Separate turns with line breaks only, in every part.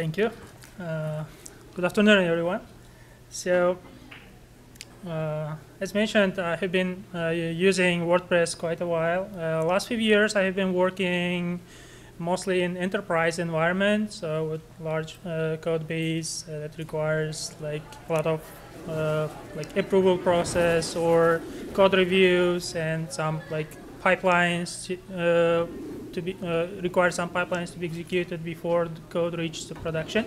thank you. Uh, good afternoon, everyone. So, uh, as mentioned, I have been uh, using WordPress quite a while. Uh, last few years, I have been working mostly in enterprise environments so with large uh, code base uh, that requires like a lot of like approval process or code reviews and some like pipelines to, be uh, require some pipelines to be executed before the code reaches the production.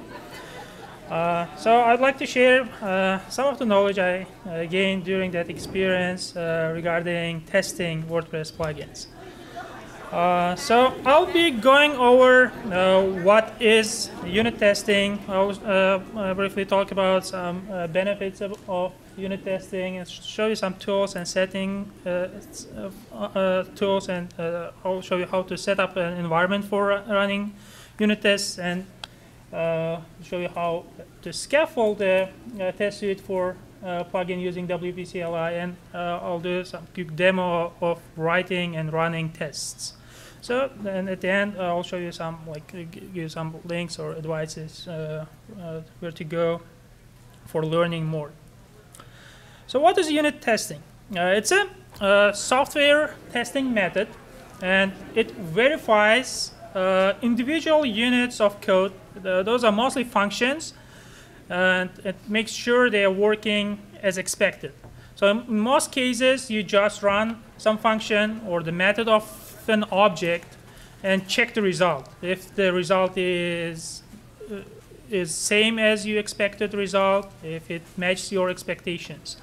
Uh, so I'd like to share uh, some of the knowledge I gained during that experience uh, regarding testing WordPress plugins. Uh, so I'll be going over uh, what is unit testing. I'll briefly talk about some benefits of, of, unit testing and show you some tools and setting uh, uh, tools and I'll show you how to set up an environment for running unit tests and show you how to scaffold the test suite for uh, plugin using WP CLI and uh, I'll do some quick demo of writing and running tests. So then at the end, uh, I'll show you some like give you some links or advices uh, uh, where to go for learning more. So what is unit testing? Uh, it's a uh, software testing method, and it verifies uh, individual units of code. those are mostly functions, and it makes sure they are working as expected. So in most cases, you just run some function or the method of an object and check the result. If the result is uh, is same as you expected result, if it matches your expectations.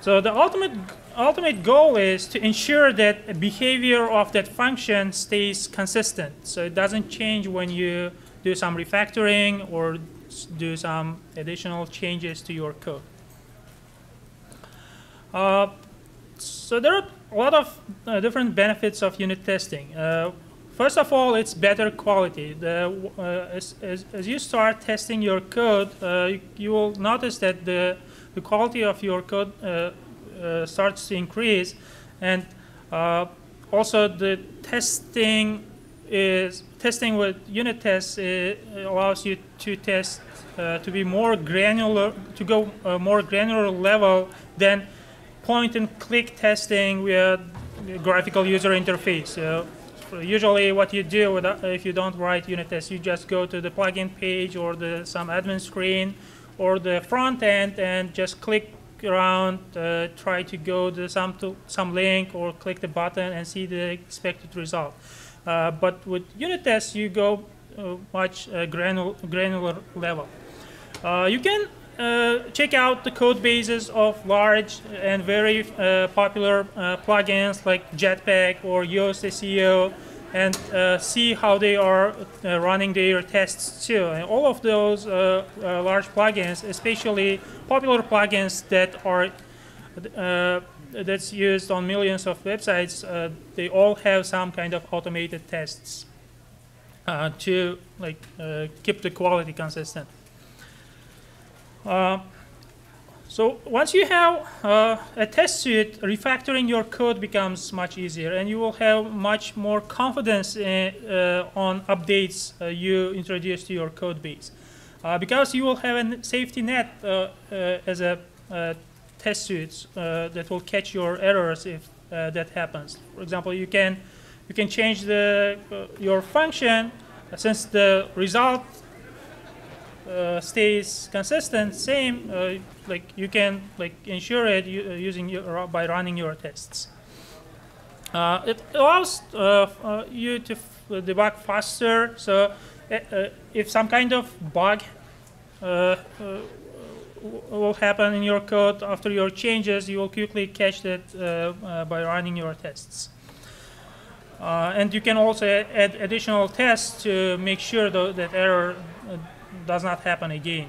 So the ultimate ultimate goal is to ensure that behavior of that function stays consistent. So it doesn't change when you do some refactoring or do some additional changes to your code. Uh, so there are a lot of uh, different benefits of unit testing. Uh, first of all, it's better quality. The, uh, as, as, as, you start testing your code, uh, you, you, will notice that the, the quality of your code uh, uh, starts to increase. And also the testing is testing with unit tests allows you to test to be more granular, to go more granular level than point and click testing with graphical user interface. So usually what you do with, uh, if you don't write unit tests, you just go to the plugin page or the some admin screen or the front end and just click around, uh, try to go to some to some link or click the button and see the expected result. Uh, but with unit tests, you go uh, much uh, granular, granular level. Uh, you can uh, check out the code bases of large and very popular plugins like Jetpack or Yoast SEO and uh, see how they are uh, running their tests too. And all of those uh, large plugins, especially popular plugins that are that's used on millions of websites, they all have some kind of automated tests to like keep the quality consistent. Uh, so once you have uh, a test suite, refactoring your code becomes much easier, and you will have much more confidence in, uh, on updates uh, you introduce to your code base. Uh, because you will have a safety net uh, as a test suite that will catch your errors if that happens. For example, you can you can change the your function since the result uh, stays consistent, same, uh, like you can like ensure it uh, using your, by running your tests. Uh, it allows uh, you to debug faster. So if some kind of bug will happen in your code after your changes, you will quickly catch that by running your tests. Uh, and you can also add additional tests to make sure that error does not happen again.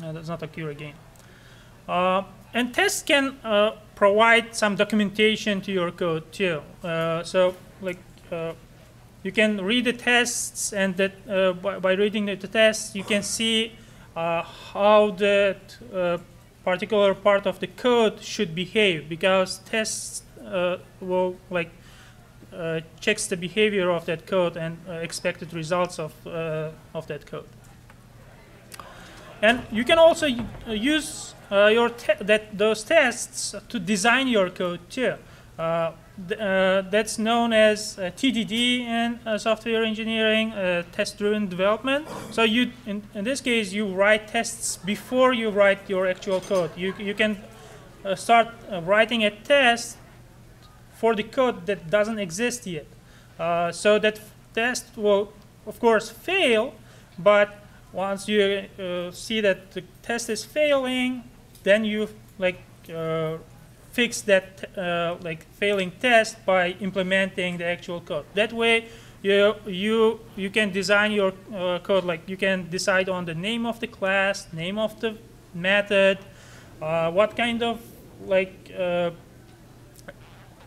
Uh, does not occur again. Uh, and tests can uh, provide some documentation to your code too. Uh, so like uh, you can read the tests and that uh, by, by, reading the, the, tests you can see how that particular part of the code should behave because tests will like checks the behavior of that code and expected results of, of that code. And you can also use your that those tests to design your code too. Uh, that's known as uh, TDD in uh, software engineering, test-driven development. So you, in, in, this case, you write tests before you write your actual code. You, you can start writing a test for the code that doesn't exist yet. Uh, so that test will, of course, fail, but once you uh, see that the test is failing, then you like uh, fix that uh, like failing test by implementing the actual code. That way, you you you can design your uh, code like you can decide on the name of the class, name of the method, uh, what kind of like uh,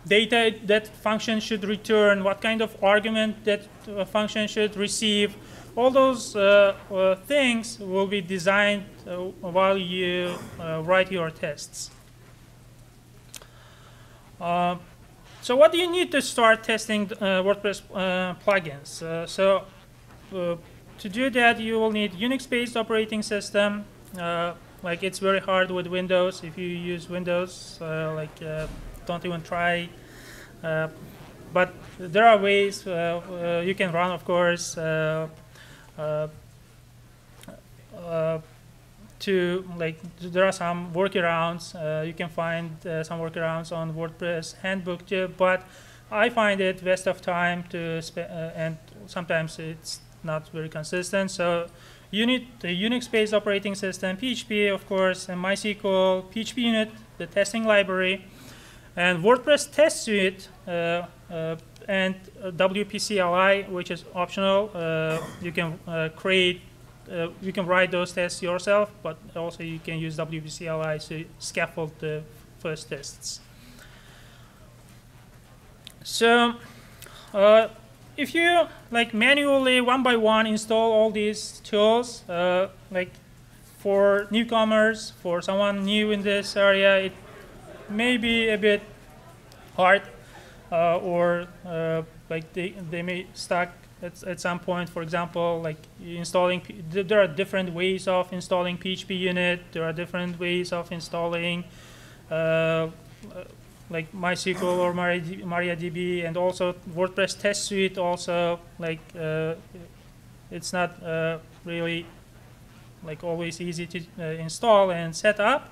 data that function should return, what kind of argument that function should receive. All those uh, things will be designed while you write your tests. Uh, so what do you need to start testing uh, WordPress uh, plugins? Uh, so uh, to do that, you will need Unix-based operating system. like it's very hard with Windows. If you use Windows, like don't even try. but there are ways you can run, of course to like there are some workarounds. Uh, you can find uh, some workarounds on WordPress handbook too, but I find it waste of time to spend, uh, and sometimes it's not very consistent. So you need the Unix-based operating system, PHP, of course, and MySQL, PHP unit, the testing library, and WordPress test suite, uh, uh, and WP CLI, which is optional. Uh, you can create uh, you can write those tests yourself, but also you can use WPCLI to scaffold the first tests. So uh, if you like manually one by one install all these tools, uh, like for newcomers, for someone new in this area, it may be a bit hard, uh, or uh, like they they may stuck at, at some point, for example, like installing, there are different ways of installing PHP unit, there are different ways of installing uh, like MySQL or MariaDB, and also WordPress test suite also, like uh, it's not uh, really like always easy to uh, install and set up.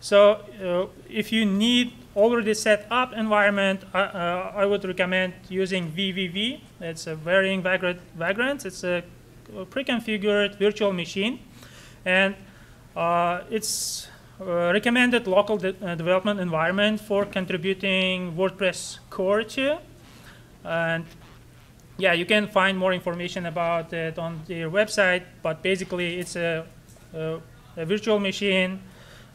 So uh, if you need already set up environment, uh, uh, I would recommend using VVV. It's a varying vagrant. It's a pre-configured virtual machine. And uh, it's uh, recommended local de uh, development environment for contributing WordPress core to. And yeah, you can find more information about it on their website, but basically it's a, a, a virtual machine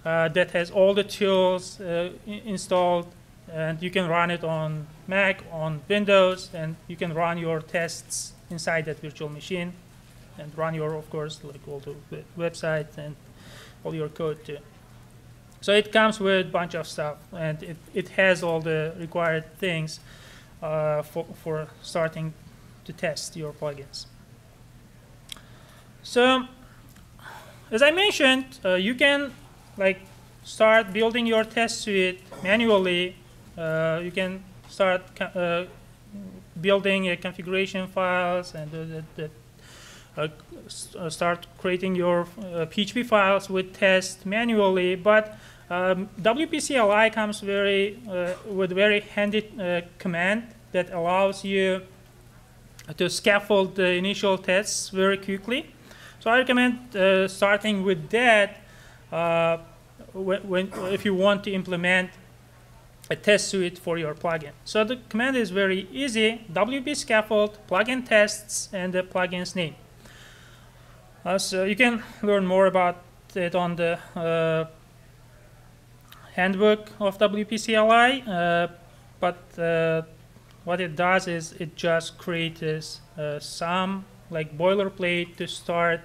that has all the tools uh, installed and you can run it on Mac, on Windows, and you can run your tests inside that virtual machine and run your, of course, like all the website and all your code too. So it comes with a bunch of stuff, and it, it has all the required things uh, for, for starting to test your plugins. So, as I mentioned, uh, you can like start building your test suite manually. Uh, you can start uh, building a configuration files and uh, uh, start creating your PHP uh, files with tests manually. But um, WP CLI comes very uh, with very handy command that allows you to scaffold the initial tests very quickly. So I recommend starting with that uh, when, if you want to implement a test suite for your plugin. So the command is very easy, WP scaffold, plugin tests, and the plugin's name. Uh, so you can learn more about it on the uh, handbook of WP CLI, uh, but uh, what it does is it just creates uh, some like boilerplate to start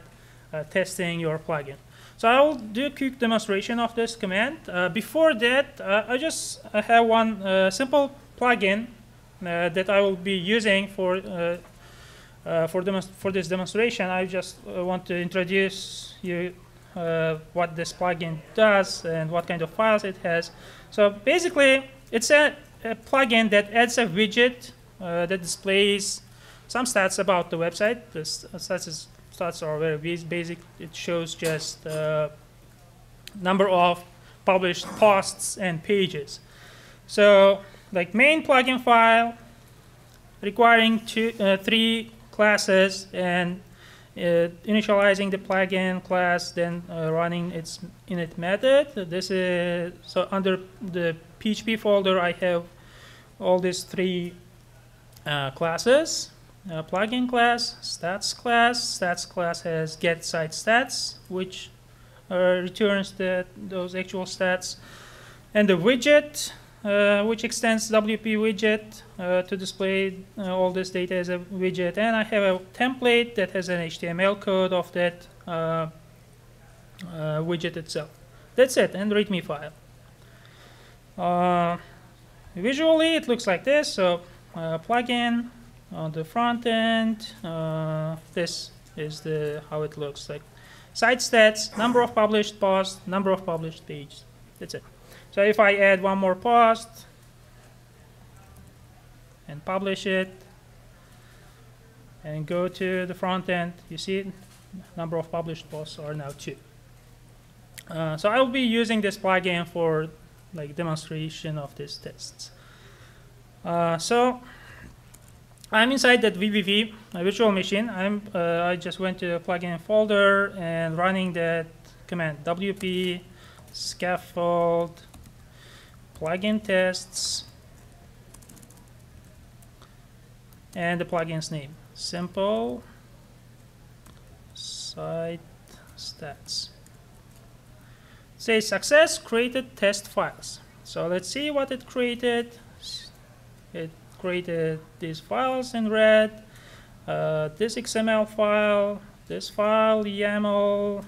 testing your plugin. So I'll do a quick demonstration of this command. Uh, before that, uh, I just have one uh, simple plugin that I will be using for uh, for, for this demonstration, I just uh, want to introduce you uh, what this plugin does and what kind of files it has. So basically, it's a, a plugin that adds a widget that displays some stats about the website. The stats, is, stats are very basic. It shows just uh, number of published posts and pages. So like main plugin file requiring two, uh, three classes and uh, initializing the plugin class, then uh, running its init method. This is so under the PHP folder. I have all these three uh, classes: uh, plugin class, stats class. Stats class has get site stats, which uh, returns the those actual stats, and the widget uh, which extends WP widget uh, to display uh, all this data as a widget. And I have a template that has an HTML code of that uh, uh, widget itself. That's it, and README file. Visually, it looks like this. So plugin on the front end. this is the how it looks like. Site stats, number of published posts, number of published pages. That's it. So if I add one more post and publish it and go to the front end, you see number of published posts are now two. Uh, so I will be using this plugin for like demonstration of these tests. Uh, so I'm inside that VVV virtual machine. I'm uh, I just went to the plugin folder and running that command wp scaffold plugin tests, and the plugin's name. Simple site stats. Say success created test files. So let's see what it created. It created these files in red, uh, this XML file, this file YAML,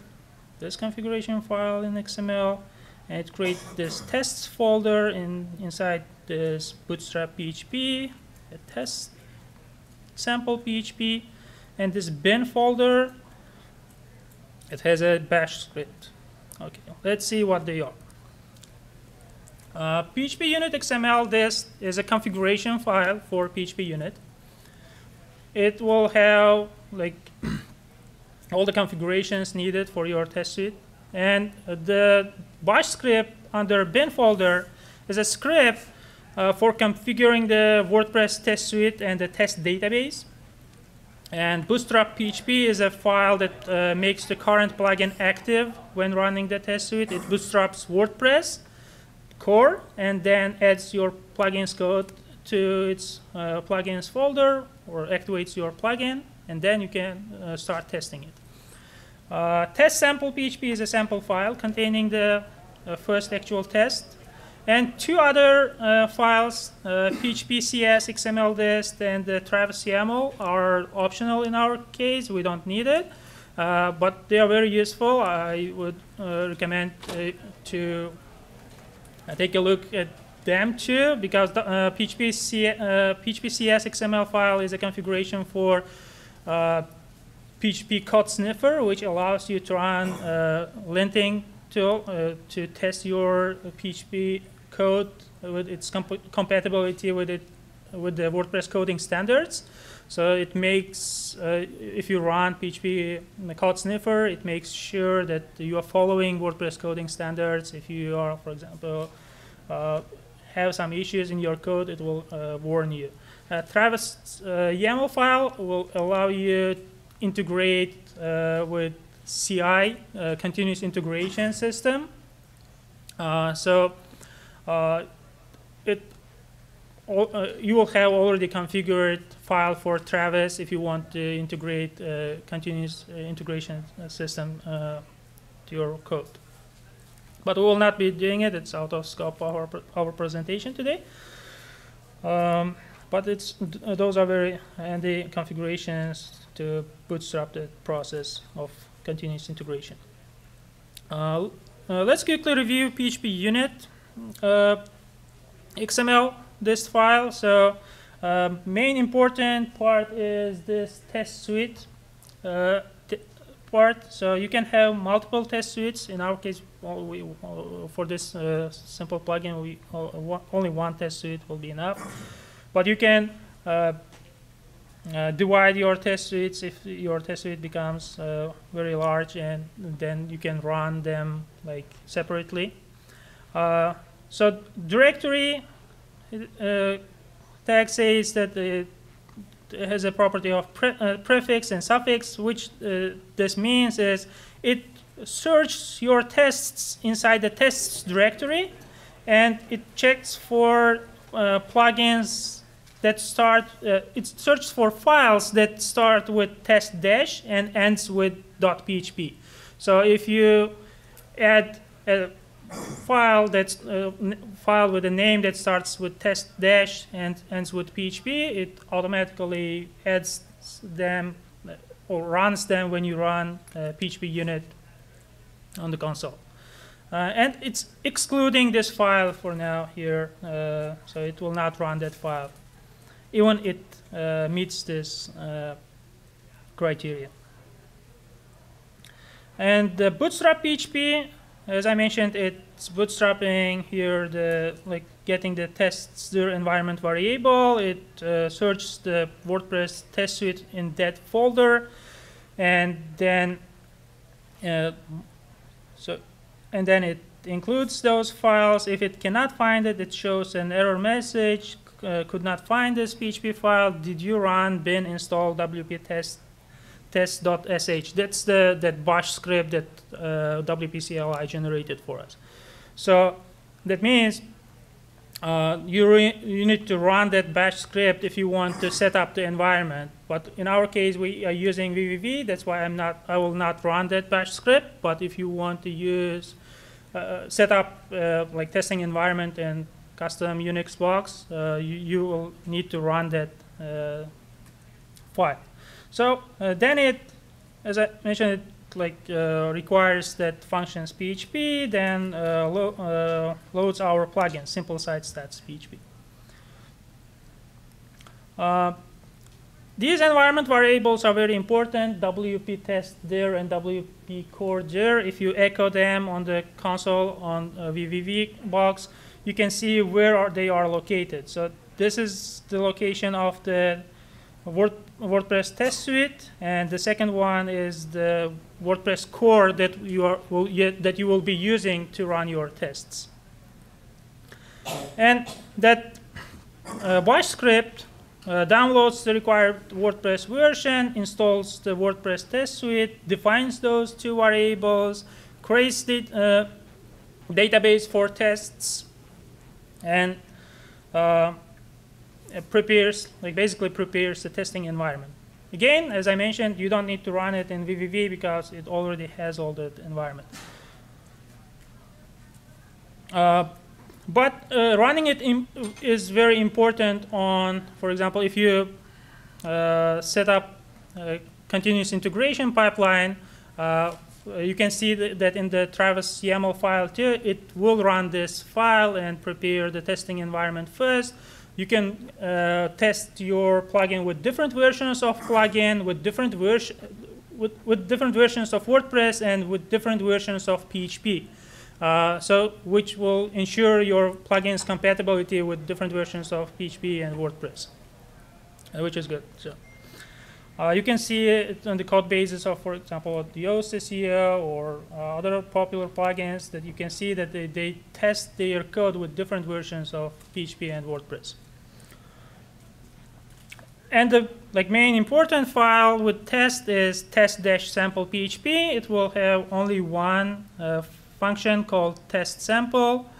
this configuration file in XML, and it creates this tests folder in inside this bootstrap PHP, a test sample PHP, and this bin folder, it has a bash script. Okay, let's see what they are. Uh, PHP unit XML, this is a configuration file for PHP unit. It will have like all the configurations needed for your test suite. And the bash script under bin folder is a script uh, for configuring the WordPress test suite and the test database. And Bootstrap PHP is a file that uh, makes the current plugin active when running the test suite. It bootstraps WordPress core and then adds your plugins code to its uh, plugins folder or activates your plugin, and then you can uh, start testing it. Uh, test sample PHP is a sample file containing the uh, first actual test. And two other uh, files, PHP uh, CS, XML dist, and the Travis YAML are optional in our case. We don't need it. But they are very useful. I would recommend to take a look at them too, because the PHP, C PHP CS XML file is a configuration for PHP code sniffer, which allows you to run uh, linting tool uh, to test your PHP code with its comp compatibility with it with the WordPress coding standards. So it makes, uh, if you run PHP code sniffer, it makes sure that you are following WordPress coding standards. If you are, for example, uh, have some issues in your code, it will uh, warn you. Travis uh, YAML file will allow you to integrate uh, with CI, uh, continuous integration system. So you will have already configured file for Travis if you want to integrate a continuous integration system to your code. But we will not be doing it. It's out of scope of our, our presentation today. Um, but it's those are very handy configurations to bootstrap the process of continuous integration. Uh, uh, let's quickly review PHP unit uh, XML dist file. So Um, main important part is this test suite uh, part. So you can have multiple test suites. In our case, we, uh, for this uh, simple plugin, we uh, only one test suite will be enough. But you can uh, uh, divide your test suites if your test suite becomes very large, and then you can run them like separately. so directory tag says that it has a property of pre uh, prefix and suffix, which uh, this means is it searches your tests inside the tests directory, and it checks for uh, plugins that start, uh, it searches for files that start with test dash and ends with .php. So if you add a file that's uh, file with a name that starts with test dash and ends with PHP, it automatically adds them or runs them when you run PHP unit on the console. Uh, and it's excluding this file for now here, uh, so it will not run that file, even it uh, meets this uh, criteria. And the Bootstrap PHP as I mentioned, it's bootstrapping here, the like getting the tests their environment variable. It uh, searches the WordPress test suite in that folder, and then uh, so and then it includes those files. If it cannot find it, it shows an error message. Uh, could not find this PHP file. Did you run bin install wp test test.sh. That's the that bash script that uh, WP CLI generated for us. So that means uh, you, you need to run that bash script if you want to set up the environment. But in our case, we are using VVV. That's why I'm not. I will not run that bash script. But if you want to use uh, set up uh, like testing environment and custom Unix box, uh, you, you, will need to run that uh, file. So uh, then it, as I mentioned, like uh, requires that functions PHP, then uh, lo uh, loads our plugin, simple site stats PHP. Uh, these environment variables are very important, WP test dir and WP core dir. If you echo them on the console on VVV box, you can see where are they are located. So this is the location of the Word, WordPress test suite, and the second one is the WordPress core that you are will, that you will be using to run your tests. And that uh, bash script uh, downloads the required WordPress version, installs the WordPress test suite, defines those two variables, creates the uh, database for tests, and uh, prepares, like basically prepares the testing environment. Again, as I mentioned, you don't need to run it in VVV because it already has all the environment. Uh, but uh, running it is very important on, for example, if you uh, set up continuous integration pipeline, uh, you can see that in the Travis YAML file too, it will run this file and prepare the testing environment first. You can uh, test your plugin with different versions of plugin, with different version, with, with different versions of WordPress, and with different versions of PHP. Uh, so, which will ensure your plugin's compatibility with different versions of PHP and WordPress, which is good. So. Uh, you can see it on the code bases of, for example, the Yoast SEO or uh, other popular plugins that you can see that they, they test their code with different versions of PHP and WordPress. And the like main important file with test is test-sample.php. It will have only one uh, function called test sample.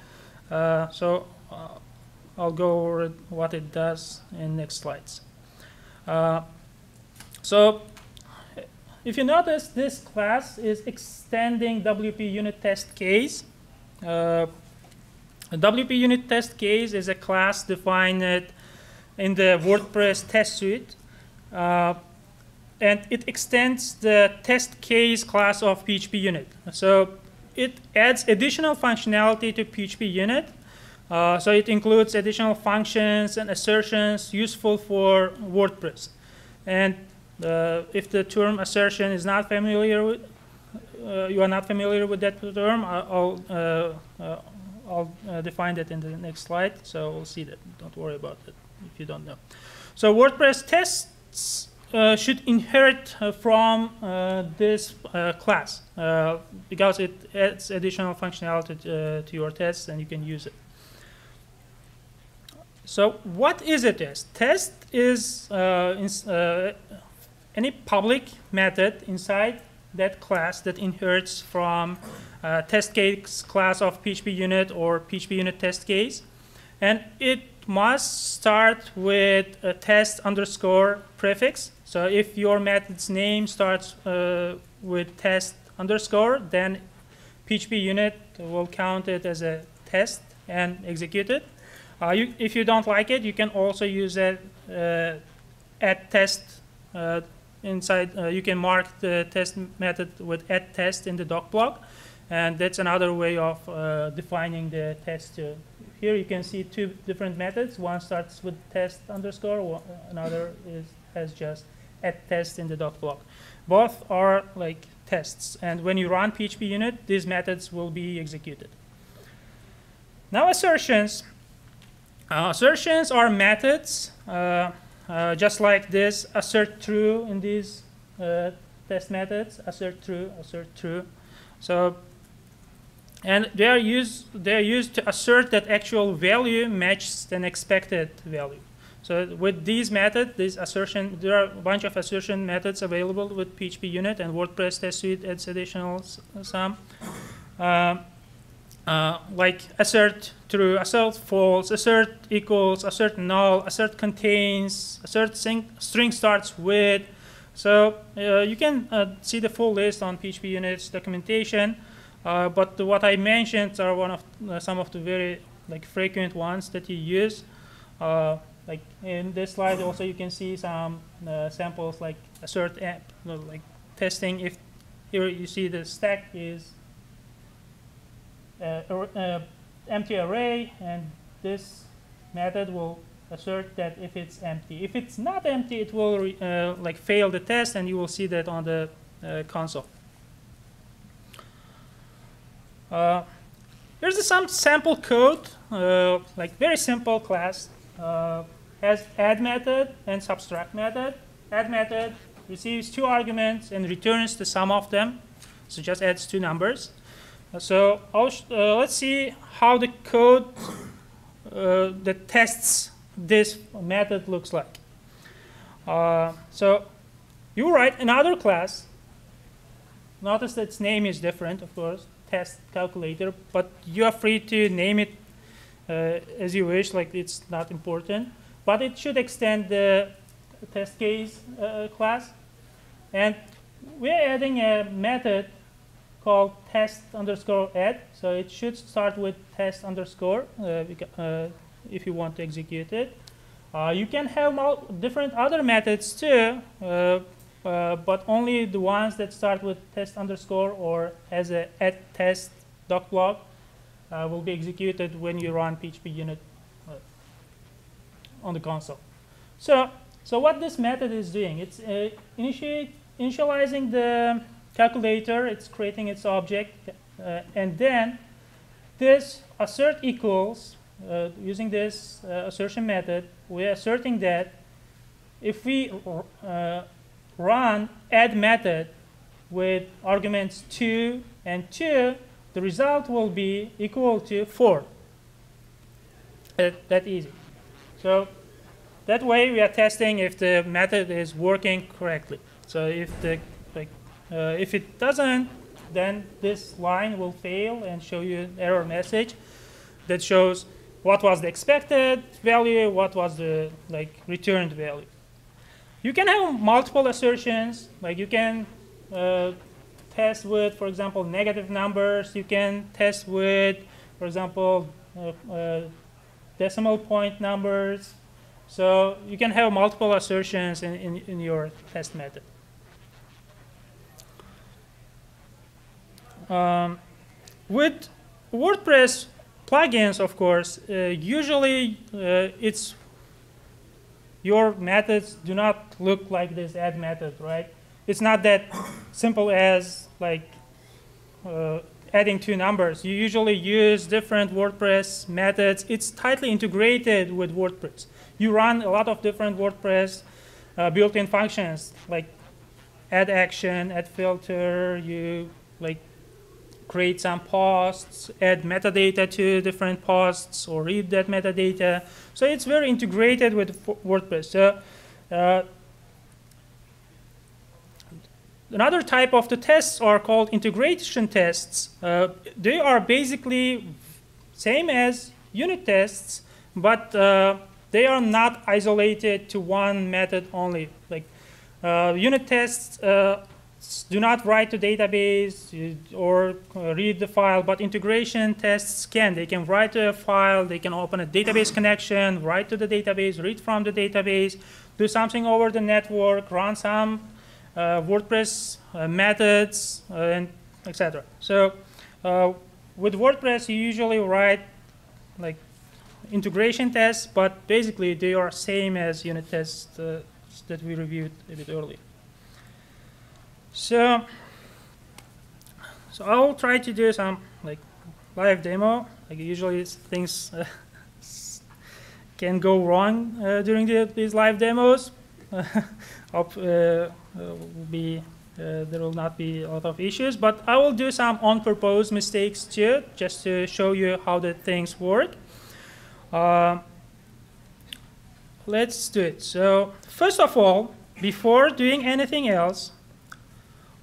Uh, so uh, I'll go over what it does in next slides. So if you notice, this class is extending WP unit test case. Uh, WP unit test case is a class defined in the WordPress test suite. Uh, and it extends the test case class of PHP unit. So it adds additional functionality to PHP unit. Uh, so it includes additional functions and assertions useful for WordPress. And uh, if the term assertion is not familiar with, uh, you are not familiar with that term, I'll, uh, uh, I'll uh, define that in the next slide. So we'll see that. Don't worry about it if you don't know. So WordPress tests uh, should inherit uh, from uh, this class because it adds additional functionality to your tests and you can use it. So what is a test? Test is in, any public method inside that class that inherits from uh, test case class of PHP unit or PHP unit test case. And it must start with a test underscore prefix. So if your method's name starts uh, with test underscore, then PHP unit will count it as a test and execute it. Uh, you, if you don't like it, you can also use a uh, @test uh, inside. Uh, you can mark the test method with @test in the doc block, and that's another way of uh, defining the test here you can see two different methods. One starts with test underscore, one, another is, has just add test in the doc block. Both are like tests, and when you run PHP unit, these methods will be executed. Now assertions. Uh, assertions are methods, uh, uh, just like this assert true in these uh, test methods, assert true, assert true. So and they are used they are used to assert that actual value matches an expected value. So with these methods, this assertion, there are a bunch of assertion methods available with PHP unit and WordPress test suite adds additional some. Uh, uh, like assert true, assert false, assert equals, assert null, assert contains, assert string starts with. So uh, you can uh, see the full list on PHP units documentation. Uh, but what I mentioned are one of uh, some of the very like frequent ones that you use. Like in this slide, also you can see some samples like assert app, like testing. If here you see the stack is empty array, and this method will assert that if it's empty. If it's not empty, it will like fail the test, and you will see that on the console. Uh, here's some sample code, uh, like very simple class. Uh, has add method and subtract method. Add method receives two arguments and returns the sum of them. So just adds two numbers. Uh, so uh, let's see how the code uh, that tests this method looks like. so you write another class. Notice that its name is different, of course test calculator, but you are free to name it uh, as you wish, like it's not important. But it should extend the test case uh, class. And we're adding a method called test underscore add. So it should start with test underscore uh, uh if you want to execute it. Uh, you can have different other methods too, uh, uh, but only the ones that start with test underscore or as a add test doc block uh, will be executed when you run PHP unit on the console. So, so what this method is doing, it's initiate, initializing the calculator, it's creating its object, uh, and then this assert equals, uh, using this uh, assertion method, we're asserting that if we uh, run add method with arguments 2 and 2, the result will be equal to 4. That, that easy. So that way we are testing if the method is working correctly. So if the uh, if it doesn't, then this line will fail and show you an error message that shows what was the expected value, what was the like returned value. You can have multiple assertions, like you can uh, test with, for example, negative numbers. You can test with, for example, uh, uh, decimal point numbers. So you can have multiple assertions in, in, in your test method. Um, with WordPress plugins, of course, uh, usually uh, it's your methods do not look like this add method, right? It's not that simple as like uh, adding two numbers. You usually use different WordPress methods. It's tightly integrated with WordPress. You run a lot of different WordPress uh, built-in functions like add action, add filter, you like create some posts, add metadata to different posts, or read that metadata. So it's very integrated with WordPress. So uh, another type of the tests are called integration tests. Uh, they are basically same as unit tests, but uh, they are not isolated to one method only. Like uh, unit tests uh, do not write to database or uh, read the file, but integration tests can. They can write to a file, they can open a database connection, write to the database, read from the database, do something over the network, run some uh, WordPress uh, methods, uh, and etc. So with WordPress, you usually write like integration tests, but basically they are same as unit tests that we reviewed a bit earlier. So, so I will try to do some like live demo. Like usually things uh, can go wrong uh, during the, these live demos. Hope uh, be uh, there will not be a lot of issues, but I will do some on-purpose mistakes too, just to show you how the things work. Uh, let's do it. So first of all, before doing anything else,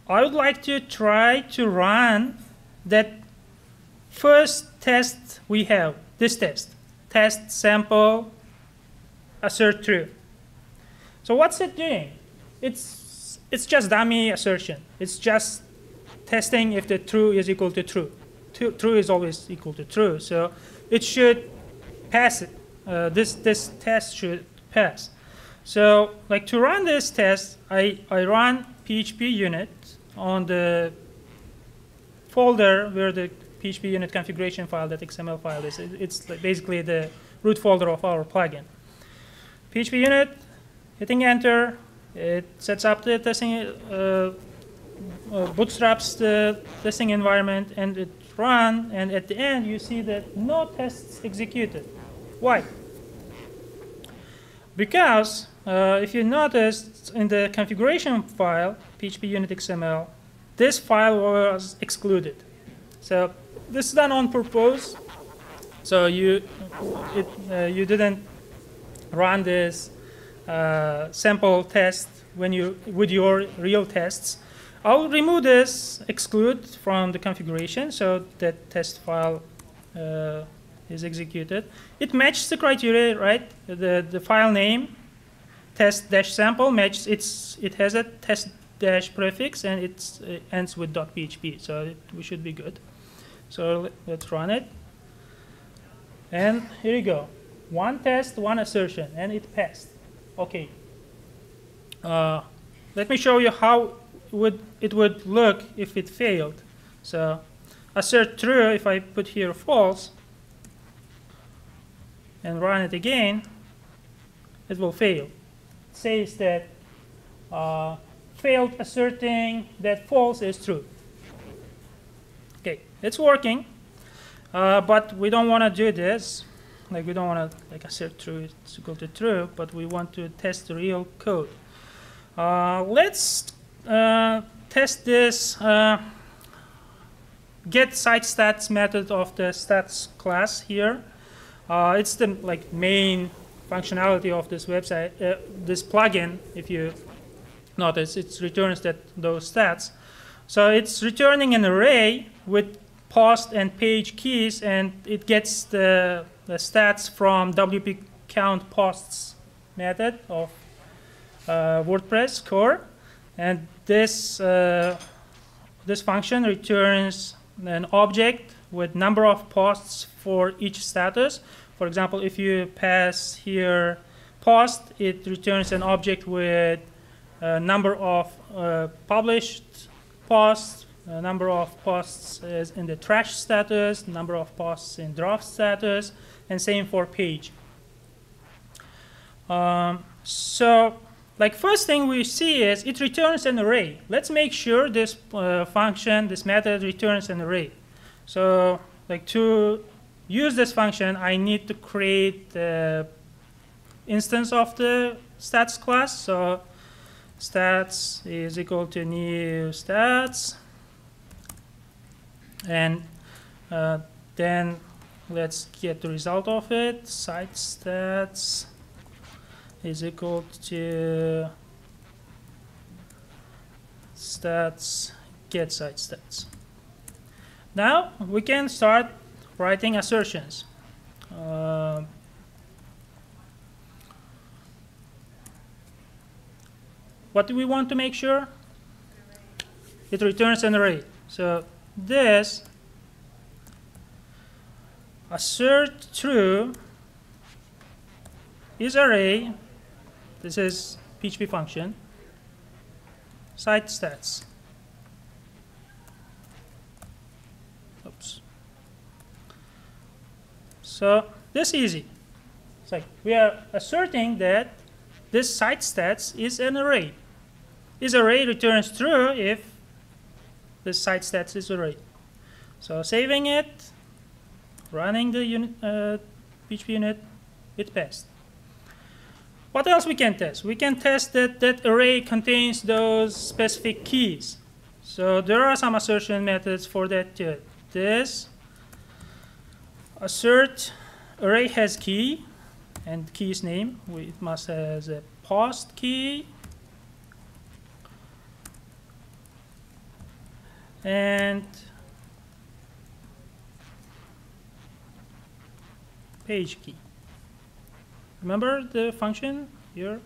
I would like to try to run that first test we have, this test, test sample assert true. So what's it doing? It's, it's just dummy assertion. It's just testing if the true is equal to true. True, true is always equal to true. So it should pass it. Uh, this, this test should pass. So like to run this test, I, I run PHP unit on the folder where the PHP unit configuration file, that XML file is. It's basically the root folder of our plugin. PHP unit, hitting enter, it sets up the testing, uh, uh, bootstraps the testing environment, and it run, and at the end you see that no tests executed. Why? Because uh, if you notice in the configuration file, PHP unit XML, this file was excluded. So this is done on purpose. So you it, uh, you didn't run this uh, sample test when you with your real tests. I'll remove this exclude from the configuration so that test file uh, is executed. It matches the criteria, right? The the file name test dash sample matches it's it has a test dash prefix and it ends with .php, so it, we should be good. So let's run it. And here you go. One test, one assertion, and it passed. Okay. Uh, let me show you how would it would look if it failed. So assert true if I put here false and run it again, it will fail. Says that uh, failed asserting that false is true. Okay, it's working, uh, but we don't want to do this. Like we don't want to like assert true is equal to true, but we want to test the real code. Uh, let's uh, test this uh, get site stats method of the stats class here. Uh, it's the like main functionality of this website, uh, this plugin. If you notice it returns that those stats. So it's returning an array with post and page keys, and it gets the, the stats from WP count posts method of uh, WordPress core. And this, uh, this function returns an object with number of posts for each status. For example, if you pass here post, it returns an object with uh, number of uh, published posts, uh, number of posts in the trash status, number of posts in draft status, and same for page. Um, so, like first thing we see is it returns an array. Let's make sure this uh, function, this method returns an array. So, like to use this function, I need to create the instance of the stats class. So, stats is equal to new stats. And uh, then let's get the result of it. Site stats is equal to stats get site stats. Now we can start writing assertions. Uh, what do we want to make sure? It returns an array. So this assert true is array. This is PHP function. Site stats so this is easy it's like we are asserting that this site stats is an array This array returns true if the site stats is array. So saving it, running the unit, uh, PHP unit, it passed. What else we can test? We can test that that array contains those specific keys. So there are some assertion methods for that too. This assert array has key and key's name. It must has a post key and page key. Remember the function here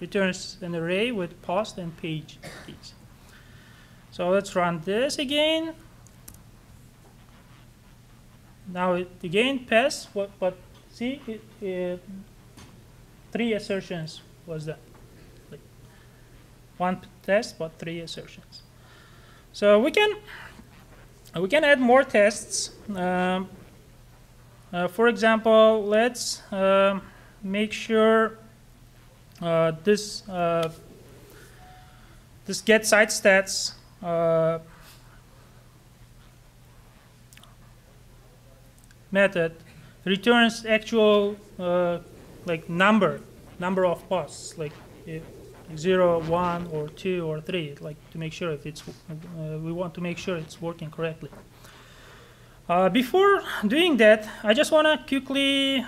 returns an array with post and page keys. So let's run this again. Now it again pass what but see it, it, three assertions was that. Like one test but three assertions. So we can we can add more tests. Um, uh, for example, let's uh, make sure uh, this uh, this get site stats method returns actual uh, like number number of posts like zero, one, or two, or three, like to make sure if it's, uh, we want to make sure it's working correctly. Uh, before doing that, I just want to quickly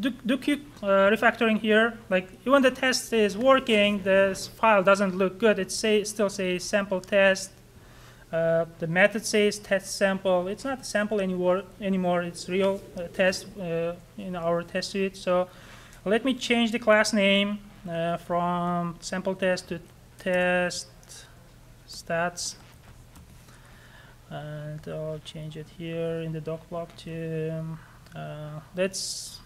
do, do quick uh, refactoring here. Like even the test is working, this file doesn't look good. It say, still says sample test. Uh, the method says test sample. It's not a sample anymore. Anymore, it's real uh, test uh, in our test suite. So let me change the class name uh, from sample test to test stats and I'll change it here in the doc block to uh, let's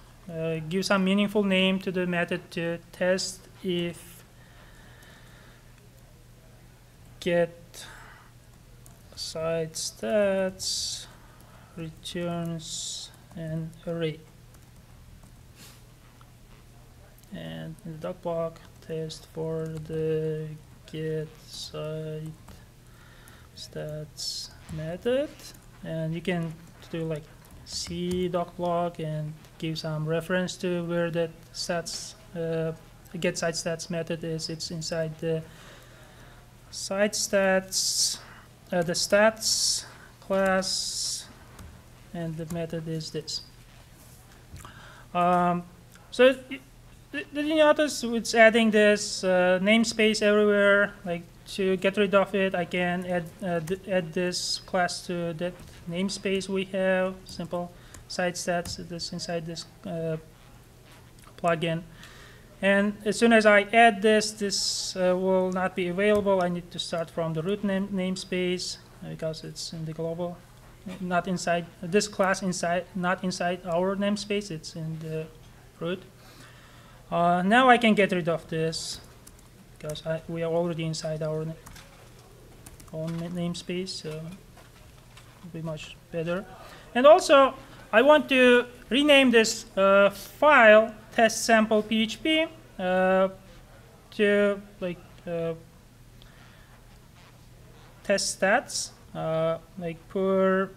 give some meaningful name to the method to test if get site stats returns an array. And in the doc block test for the get site stats method. And you can do like c doc block and give some reference to where that stats uh, get site stats method is. It's inside the site stats uh, the stats class and the method is this um, so you notice it's adding this uh, namespace everywhere? Like to get rid of it, I can add uh, add this class to that namespace we have. Simple site stats this inside this uh, plugin. And as soon as I add this, this uh, will not be available. I need to start from the root name namespace because it's in the global, not inside this class inside, not inside our namespace. It's in the root. Uh, now I can get rid of this because I, we are already inside our own namespace, so it'll be much better. And also, I want to rename this uh, file test sample PHP uh, to like uh, test stats, uh, like per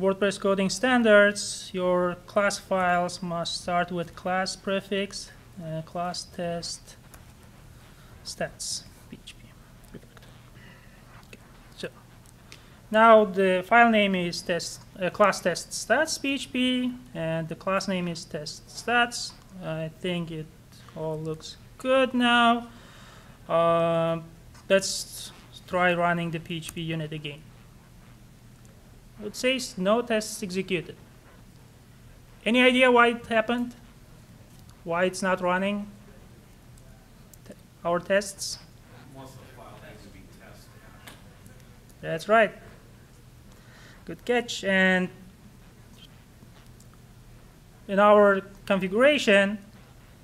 WordPress coding standards, your class files must start with class prefix, uh, class test stats, PHP. Okay. So now the file name is test uh, class test stats PHP, and the class name is test stats. I think it all looks good now. Uh, let's try running the PHP unit again. It says no tests executed. Any idea why it happened? Why it's not running T our tests?
That's of the file has to be tested.
That's right. Good catch. And in our configuration,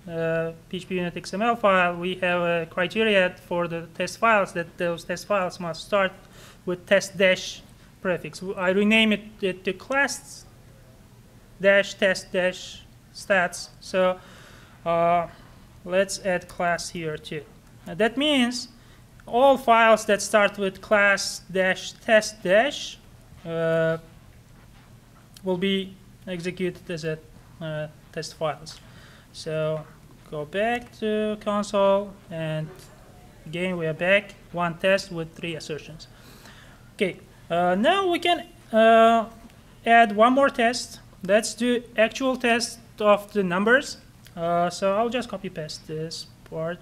uh, PHP unit XML file, we have a criteria for the test files that those test files must start with test dash prefix. I rename it, to class dash test dash stats. So uh, let's add class here too. Uh, that means all files that start with class dash test dash uh, will be executed as a uh, test files. So go back to console and again we are back one test with three assertions. Okay, uh, now we can uh, add one more test. Let's do actual test of the numbers. Uh, so I'll just copy paste this part.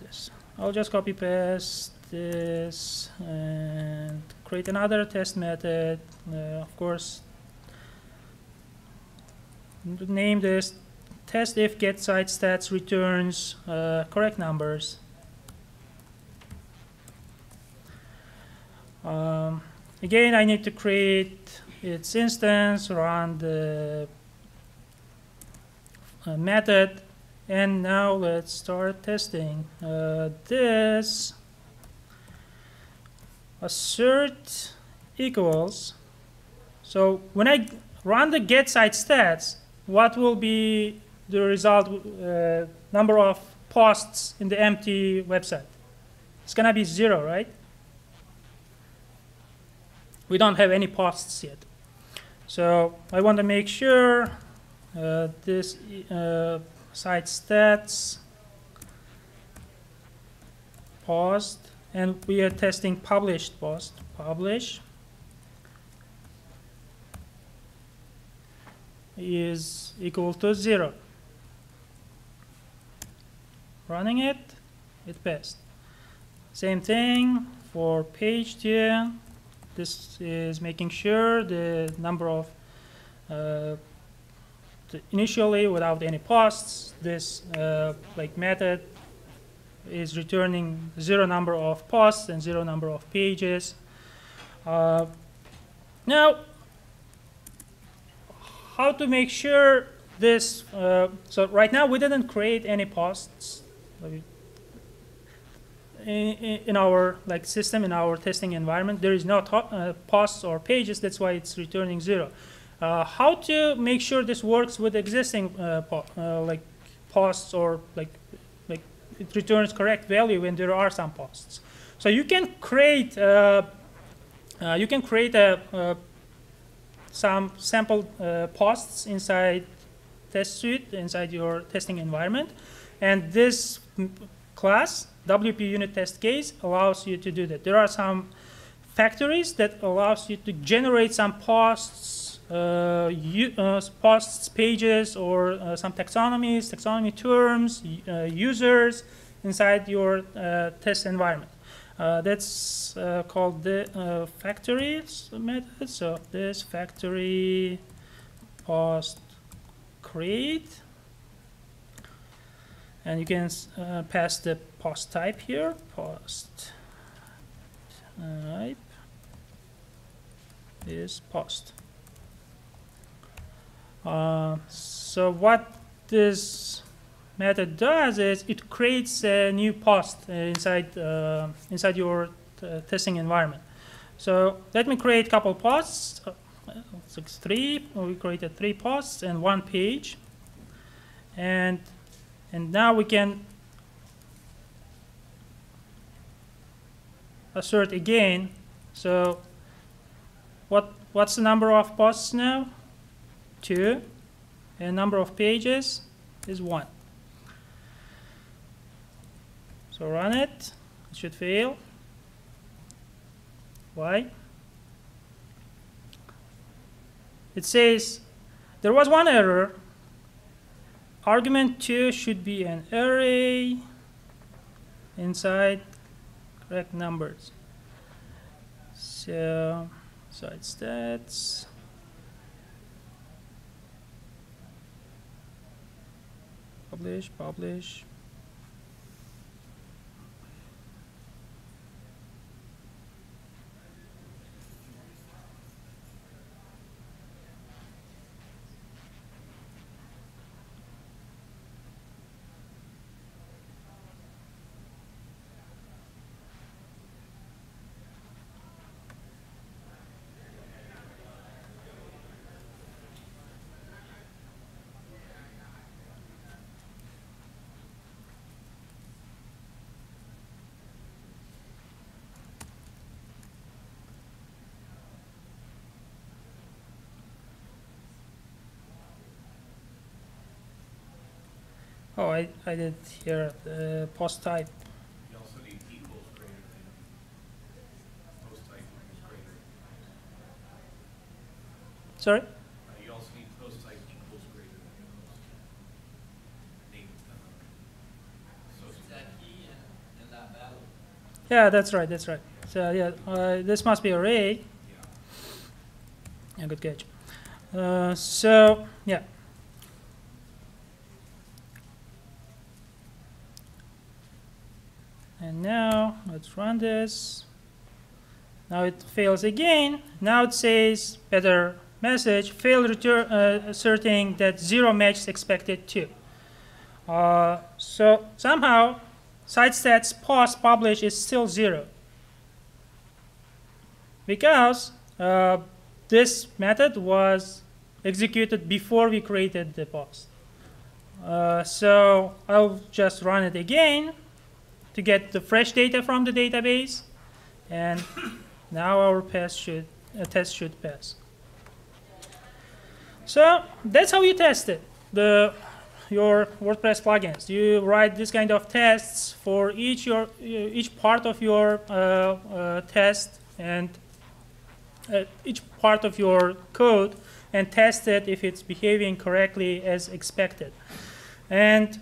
This. I'll just copy paste this and create another test method. Uh, of course, name this test if get site stats returns uh, correct numbers. Um, again, I need to create its instance, run the uh, method, and now let's start testing. Uh, this assert equals. So when I run the get site stats, what will be the result uh, number of posts in the empty website? It's gonna be zero, right? We don't have any posts yet. So I want to make sure uh, this uh, site stats. Post and we are testing published. Post publish. Is equal to zero. Running it. It passed. Same thing for page two this is making sure the number of uh, initially without any posts this uh, like method is returning zero number of posts and zero number of pages. Uh, now, how to make sure this, uh, so right now we didn't create any posts in, in our like system, in our testing environment. There is no uh, posts or pages, that's why it's returning zero. Uh, how to make sure this works with existing uh, po uh, like posts or like like it returns correct value when there are some posts. So you can create uh, uh, you can create a, uh, some sample posts inside test suite inside your testing environment, and this class WP unit test case allows you to do that. There are some factories that allows you to generate some posts, uh, uh, posts pages, or uh, some taxonomies, taxonomy terms, uh, users inside your uh, test environment. Uh, that's called the factory method. So this factory post create and you can pass the post type here post type is post uh, so what this method does is it creates a new post uh, inside uh, inside your testing environment. So let me create a couple posts. Uh, six, three. We created three posts and one page, and and now we can assert again. So what what's the number of posts now? Two. And number of pages is one. So run it. It should fail. Why? It says there was one error. Argument 2 should be an array inside correct numbers. So, site stats. Publish, publish. Oh, I, I did here the post type.
You also need equals greater than, post type equals greater.
Sorry?
Uh, You also need post type equals greater than post. Name, uh, so
that key and, and that value.
Yeah, that's right, that's right. So yeah, uh, this must be array.
yeah.
Yeah, good catch. Uh, so yeah. And now let's run this. Now it fails again. Now it says better message failed return uh, asserting that zero match is expected too. Uh, so somehow site stats post publish is still zero because uh, this method was executed before we created the post. Uh, so I'll just run it again to get the fresh data from the database, and now our pass should, uh, test should pass. So that's how you test it, the, your WordPress plugins. You write this kind of tests for each, your, each part of your uh, uh, test and uh, each part of your code and test it if it's behaving correctly as expected. And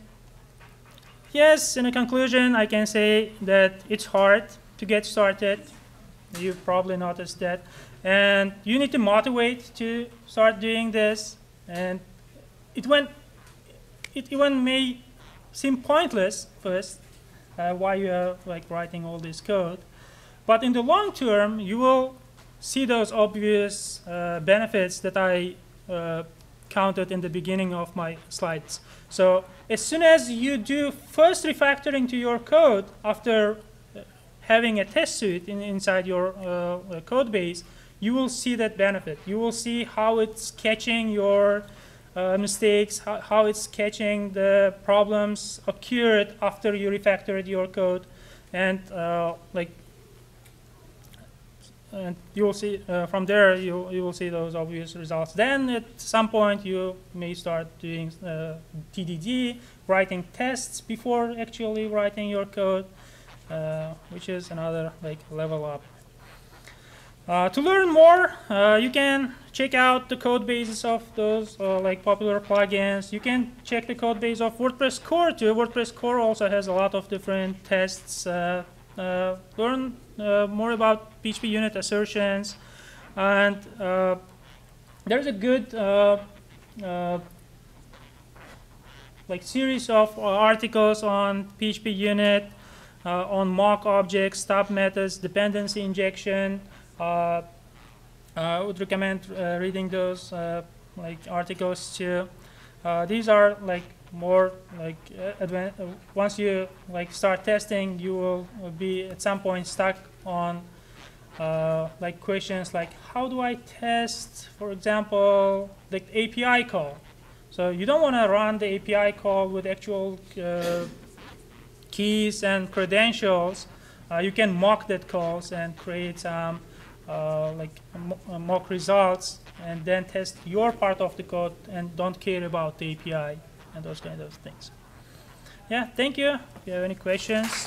yes, in a conclusion, I can say that it's hard to get started. You've probably noticed that. And you need to motivate to start doing this. And it went, it even may seem pointless first, uh, why you are like writing all this code. But in the long term, you will see those obvious uh, benefits that I uh, counted in the beginning of my slides. So as soon as you do first refactoring to your code after uh, having a test suite in, inside your uh, code base, you will see that benefit. You will see how it's catching your uh, mistakes, how, how it's catching the problems occurred after you refactored your code, and uh, like and you will see uh, from there you you will see those obvious results. Then at some point you may start doing uh, TDD, writing tests before actually writing your code, uh, which is another like level up. Uh, to learn more, uh, you can check out the code bases of those uh, like popular plugins. You can check the code base of WordPress core too. WordPress core also has a lot of different tests. learn more about PHP unit assertions, and uh, there's a good uh, uh, like series of articles on PHP unit, on mock objects, stub methods, dependency injection. I would recommend reading those like articles too. these are like more like uh, uh, once you like start testing, you will uh, be at some point stuck on uh, like questions like how do I test, for example, the API call. So you don't want to run the API call with actual uh, keys and credentials. Uh, you can mock that calls and create some uh, like uh, mock results and then test your part of the code and don't care about the API and those kind of things. Yeah, thank you. If you have any questions.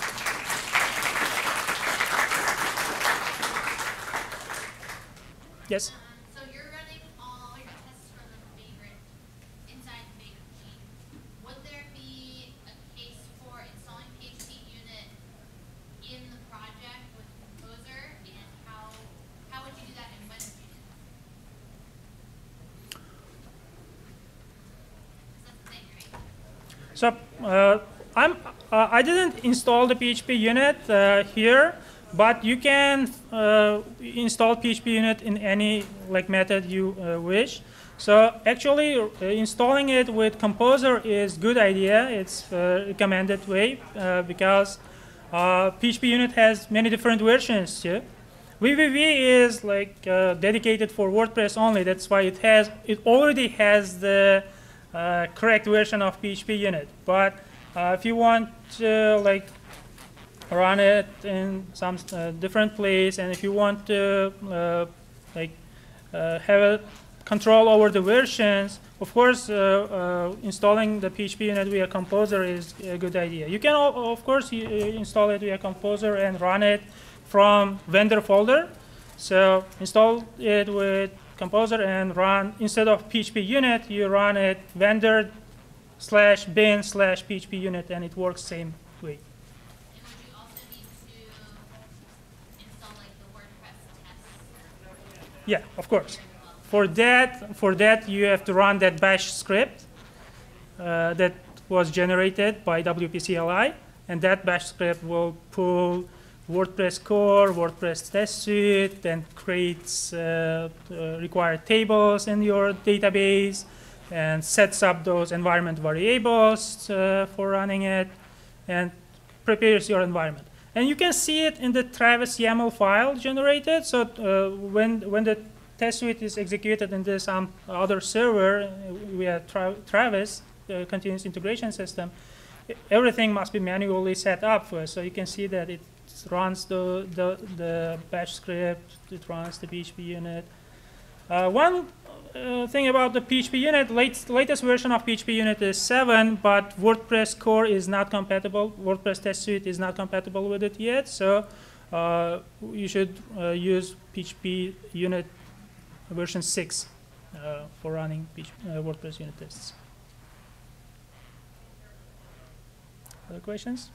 Yes.
Um, so you're running all your tests from the favorite inside the. Would there be a case for installing PHP unit in the project with Composer, and how how would you do that, and when would you do that? 'Cause that's the thing, right?
So uh, I'm uh, I didn't install the PHP unit uh, here, but you can uh, install PHP unit in any like method you uh, wish. So actually, uh, installing it with Composer is good idea. It's uh, recommended way uh, because uh, PHP unit has many different versions too. VVV is like uh, dedicated for WordPress only. That's why it has it already has the uh, correct version of PHP unit. But uh, if you want like run it in some uh, different place, and if you want to uh, like uh, have a control over the versions, of course, uh, uh, installing the PHP unit via Composer is a good idea. You can, of course, install it via Composer and run it from vendor folder. So install it with Composer and run instead of PHP unit, you run it vendor slash bin slash PHP unit, and it works same way. Yeah, of course. For that, for that you have to run that bash script uh, that was generated by WPCLI, and that bash script will pull WordPress core, WordPress test suite, and creates uh, uh, required tables in your database, and sets up those environment variables uh, for running it, and prepares your environment. And you can see it in the Travis YAML file generated. So uh, when when the test suite is executed in this um, other server, uh, we have tra- Travis uh, continuous integration system. Everything must be manually set up first. So you can see that it runs the the, the bash script, it runs the PHP unit. Uh, one uh, thing about the PHP unit, late, latest version of PHP unit is 7, but WordPress core is not compatible. WordPress test suite is not compatible with it yet, so uh, you should uh, use PHP unit version 6 uh, for running PHP, uh, WordPress unit tests. Other questions?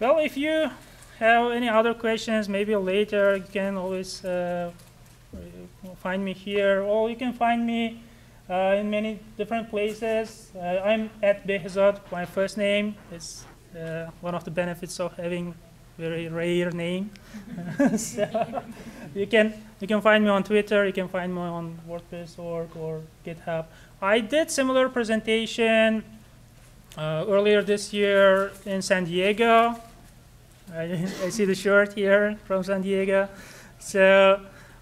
Well, if you have any other questions, maybe later, you can always uh, find me here, or you can find me uh, in many different places. Uh, I'm at Behzod, my first name. It's uh, one of the benefits of having very rare name. so you can you can find me on Twitter. You can find me on WordPress.org or GitHub. I did similar presentation uh, earlier this year in San Diego. I, I see the shirt here from San Diego. So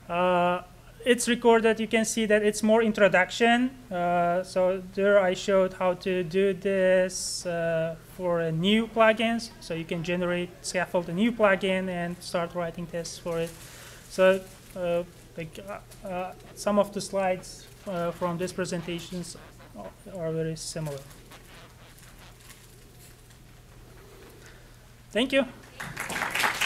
uh, it's recorded. You can see that it's more introduction. Uh, so there I showed how to do this uh, for a new plugins. So you can generate, scaffold a new plugin and start writing tests for it. So uh, like uh, uh, some of the slides from these presentations are very similar. Thank you. Thank you.